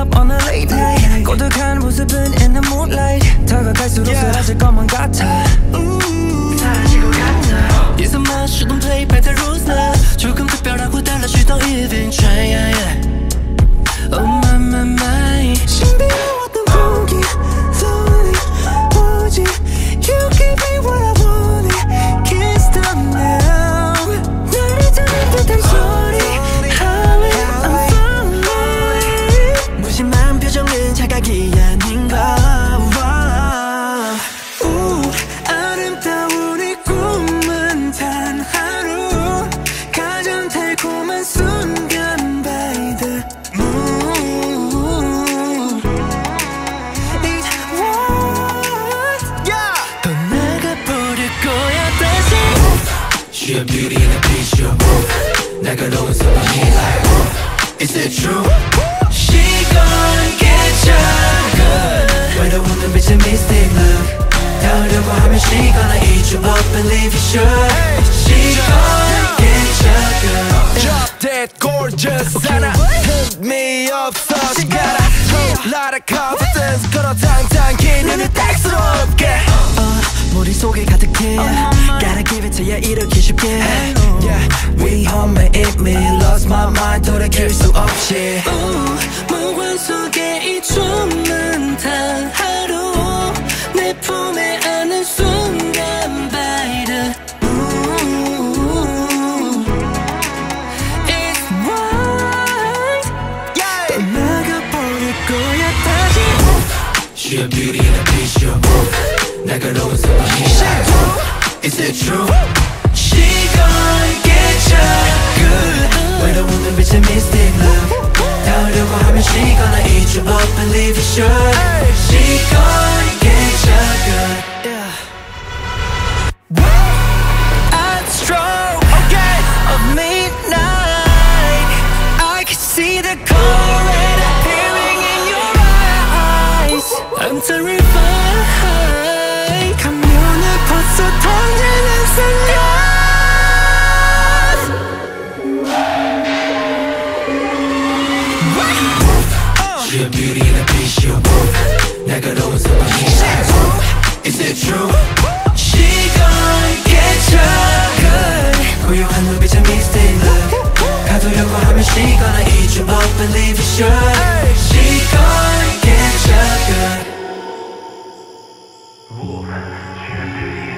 up on a late night. 고독한 모습은 in the moonlight. 다가갈수록 사라질 것만 같아. She a beauty and a beast, you a move 날카로운 손이 like Is it true? She gon' get you good 외로운 빛의 mystic look 닿으려고 하면 she gonna eat you up and leave you shook She gonna get you good Drop that gorgeous 하나 흠이 없어 She got a whole lot of confidence 걸어 당당히 눈을 뗄 수 없게 어, 머릿속에 가득해 Gotta ya 이렇게 쉽게 yeah. 위험해 it me lost my mind 돌이킬 수 없이 몽환 속에 이 춤은 단 하루 내 품에 안은 순간 It's 떠나가버릴 거야 다시 She a beauty and a beast, it true? She gon' get you good 외로운 빛의 mystic look 닿으려고 하면 she gonna eat you up and leave you shook She gonna get you good At stroke, okay, of midnight I can see the color red appearing in your eyes I'm terrified She a beauty and a beast, you a move 날카로운 손이 like Is it true? She gon' get you good 고요한 눈빛의 mystic look 가두려고 하면 she gonna eat you up and leave you shook She gonna get you good Wolf, she a beauty